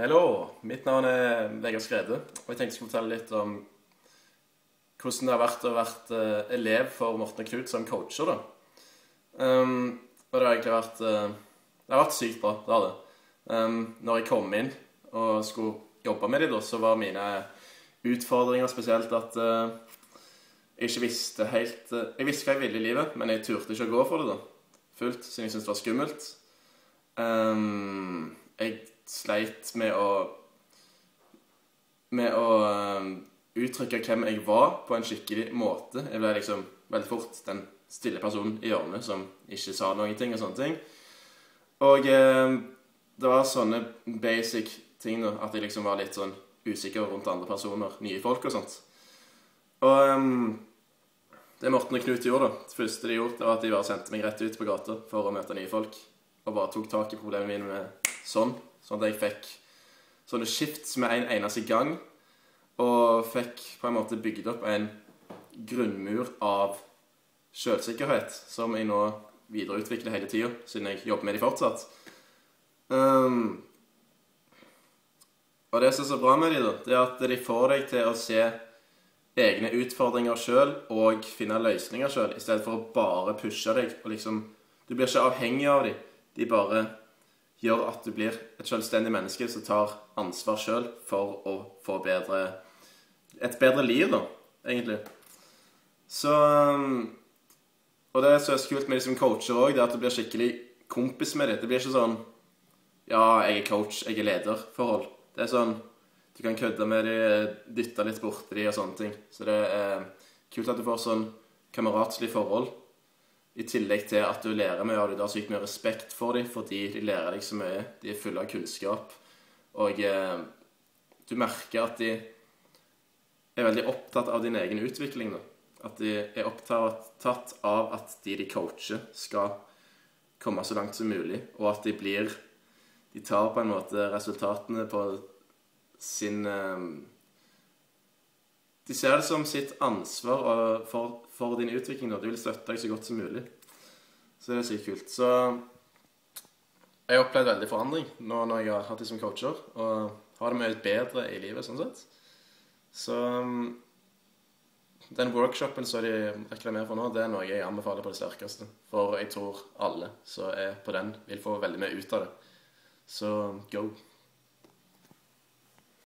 Hallo, mitt navn er Vegard Skrede, og jeg tenkte jeg skulle fortelle litt om hvordan det har vært å være eh, elev for Morten og Knut som coacher. da. Um, og det har egentlig vært uh, Det har vært sykt bra, det har det. Um, når jeg kom inn og skulle jobbe med dem, da, så var mine utfordringer spesielt at uh, jeg ikke visste helt uh, Jeg visste hva jeg ville i livet, men jeg turte ikke å gå for det da. fullt, siden jeg syntes det var skummelt. Um, jeg sleit med å Med å um, uttrykke hvem jeg var, på en skikkelig måte. Jeg ble liksom veldig fort den stille personen i hjørnet som ikke sa noen ting og sånne ting. Og um, det var sånne basic ting da, at jeg liksom var litt sånn usikker rundt andre personer, nye folk og sånt. Og um, det Morten og Knut gjorde, da, det første de gjorde, det var at de bare sendte meg rett ut på gata for å møte nye folk. Og bare tok tak i problemene mine med sånn. Sånn at jeg fikk sånne shifts med en eneste gang. Og fikk på en måte bygd opp en grunnmur av selvsikkerhet som jeg nå videreutvikler hele tida, siden jeg jobber med de fortsatt. Um, og det som er så bra med de da, det er at de får deg til å se egne utfordringer sjøl og finne løsninger sjøl, i stedet for å bare pushe deg. og liksom, Du blir ikke avhengig av dem. De bare gjør at du blir et selvstendig menneske som tar ansvar sjøl for å få bedre, et bedre liv, da, egentlig. Så Og det som er så kult med de som coacher òg, er at du blir skikkelig kompis med dem. Det blir ikke sånn Ja, jeg er coach, jeg er leder-forhold. Det er sånn Du kan kødde med dem, dytte litt borti dem og sånne ting. Så det er kult at du får sånn kameratslig forhold. I tillegg til at du lærer mye av dem. Du har sykt mye respekt for dem fordi de lærer deg så mye. De er fulle av kunnskap. Og eh, du merker at de er veldig opptatt av din egen utvikling. Da. At de er opptatt av at de de coacher, skal komme så langt som mulig, og at de blir De tar på en måte resultatene på sin eh, De ser det som sitt ansvar for, for din utvikling. Da. De vil støtte deg så godt som mulig. Så det er sykt kult. Så jeg har opplevd veldig forandring nå når jeg har hatt dem som coacher, og har det mye bedre i livet sånn sett. Så den workshopen som de reklamerer for nå, det er noe jeg anbefaler på det sterkeste. For jeg tror alle som er på den, vil få veldig mye ut av det. Så go.